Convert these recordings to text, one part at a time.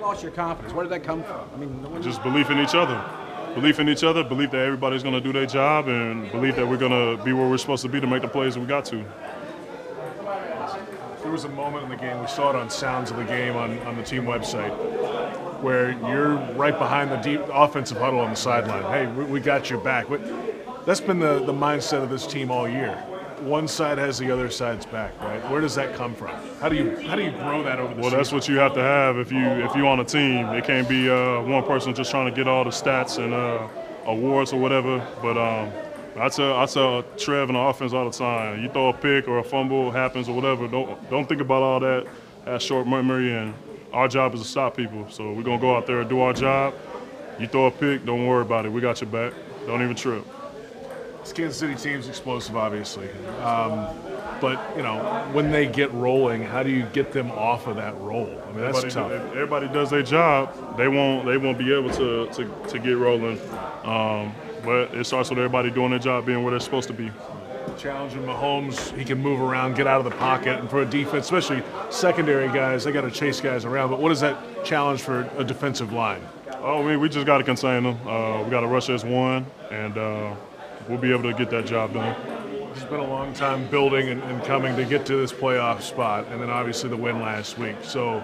lost your confidence? Where did that come from? I mean, when Just belief in each other. Belief in each other, belief that everybody's going to do their job, and belief that we're going to be where we're supposed to be to make the plays that we got to. There was a moment in the game, we saw it on Sounds of the Game on, on the team website, where you're right behind the deep offensive huddle on the sideline. Hey, we, we got your back. What- That's been the, the mindset of this team all year. One side has the other side's back, right? Where does that come from? How do you how do you grow that over the Well, season? that's what you have to have if you if you on a team. It can't be uh, one person just trying to get all the stats and uh, awards or whatever. But um, I tell I tell Trev and the offense all the time. You throw a pick or a fumble happens or whatever. Don't don't think about all that. Have short memory, and our job is to stop people. So we're gonna go out there and do our job. You throw a pick, don't worry about it. We got your back. Don't even trip. This Kansas City team's explosive, obviously. Um, but, you know, when they get rolling, how do you get them off of that roll? I mean, that's everybody, tough. if everybody does their job, they won't they won't be able to to, to get rolling. Um, but it starts with everybody doing their job, being where they're supposed to be. challenging Mahomes. He can move around, get out of the pocket, and for a defense, especially secondary guys, they got to chase guys around. But what is that challenge for a defensive line? Oh, we, we just got to contain them. Uh, we got to rush as one, and uh, we'll be able to get that job done. It's been a long time building and, and coming to get to this playoff spot, and then obviously the win last week. So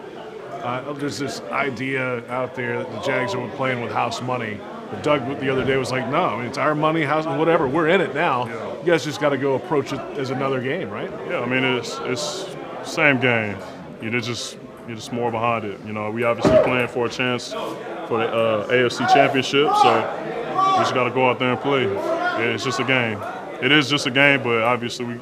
uh, there's this idea out there that the Jags are playing with house money. But Doug the other day was like, "No, I mean, it's our money, house, whatever. We're in it now. You guys just got to go approach it as another game, right?" Yeah, I mean it's it's same game. You know, just you're just more behind it. You know, we obviously playing for a chance for the uh, AFC Championship, so we just got to go out there and play. It's just a game. It is just a game, but obviously we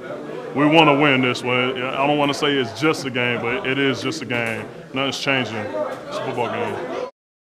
we want to win this one. I don't want to say it's just a game, but it is just a game. Nothing's changing. It's a football game.